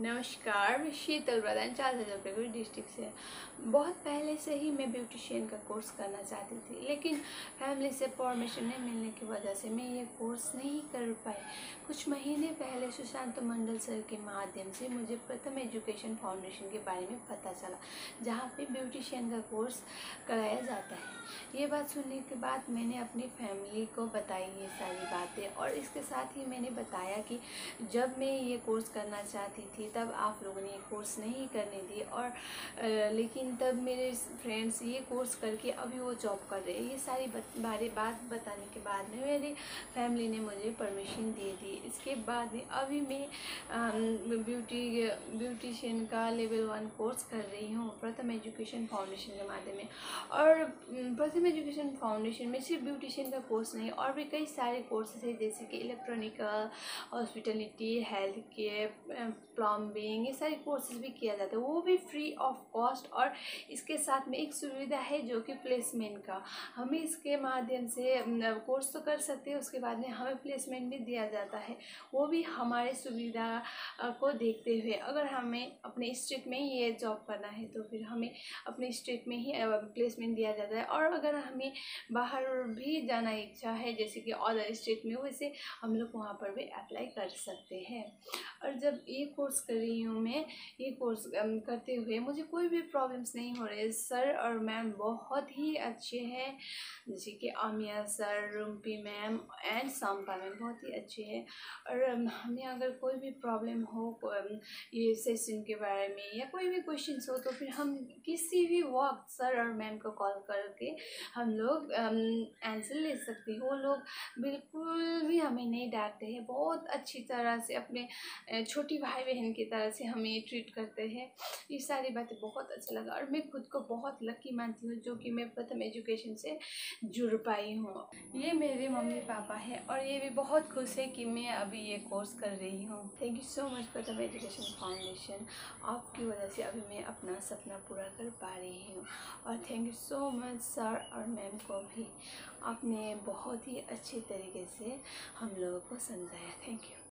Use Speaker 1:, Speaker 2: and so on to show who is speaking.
Speaker 1: नमस्कार मैं शीतल प्रधान चालजोगढ़ डिस्ट्रिक्ट से। बहुत पहले से ही मैं ब्यूटिशियन का कोर्स करना चाहती थी, लेकिन फैमिली से परमिशन नहीं मिलने की वजह से मैं ये कोर्स नहीं कर पाई। कुछ महीने पहले सुशांत मंडल सर के माध्यम से मुझे प्रथम एजुकेशन फाउंडेशन के बारे में पता चला, जहाँ पे ब्यूटिशियन का कोर्स कराया जाता है। ये बात सुनने के बाद मैंने अपनी फैमिली को बताई ये सारी बातें, और इसके साथ ही मैंने बताया कि जब मैं ये कोर्स करना चाहती थी तब आप लोगों ने ये कोर्स नहीं करने दी और लेकिन तब मेरे फ्रेंड्स ये कोर्स करके अभी वो जॉब कर रहे हैं। ये सारी बारे, बात बताने के बाद में मेरी फैमिली ने मुझे परमिशन दे दी। इसके बाद में अभी मैं ब्यूटी ब्यूटिशियन का लेवल वन कोर्स कर रही हूँ, प्रथम एजुकेशन फाउंडेशन के माध्यम में। और प्रथम एजुकेशन फाउंडेशन में सिर्फ़ ब्यूटिशियन का कोर्स नहीं, और भी कई सारे कोर्सेज हैं, जैसे कि electronical hospitality health care plumbing ये सारे कोर्सेज भी किया जाता है। वो भी फ्री ऑफ़ कॉस्ट और इसके साथ में एक सुविधा है जो कि प्लेसमेंट का। हमें इसके माध्यम से कोर्स तो कर सकते हैं, उसके बाद में हमें प्लेसमेंट भी दिया जाता है। वो भी हमारे सुविधा को देखते हुए। अगर हमें अपने स्टेट में ये जॉब करना है तो फिर हमें अपने स्टेट में ही प्लेसमेंट दिया जाता है। और अगर हमें बाहर भी जाना इच्छा है, जैसे कि अदर स्टेट में, वैसे हम लोग वहाँ पर भी अप्लाई कर सकते हैं। और जब ये कोर्स कर रही हूँ मैं ये कोर्स करते हुए। मुझे कोई भी प्रॉब्लम्स नहीं हो रहे सर और मैम बहुत ही अच्छे हैं। जैसे कि Amiya sir, Rumpi ma'am and Sampa ma'am बहुत ही अच्छे हैं। और हमें अगर कोई भी प्रॉब्लम हो ये सेशन के बारे में या कोई भी क्वेश्चन हो तो फिर हम किसी भी वक्त सर और मैम को कॉल करके हम लोग आंसर ले सकते हैं। वो लोग बिल्कुल भी हमें नहीं डांटते हैं। बहुत अच्छी तरह से अपने छोटी भाई बहन की तरह से हमें ट्रीट करते हैं। ये सारी बातें बहुत अच्छा लगा और मैं खुद को बहुत लकी मानती हूँ, जो कि मैं प्रथम एजुकेशन से जुड़ पाई हूँ। ये मेरे मम्मी पापा हैं और ये भी बहुत खुश है कि मैं अभी ये कोर्स कर रही हूँ। Thank you so much Pratham education foundation आपकी वजह से अभी मैं अपना सपना पूरा कर पा रही हूँ। और thank you so much sir और मैम को भी। आपने बहुत ही अच्छे तरीके से हम लोगों को समझाया। Thank you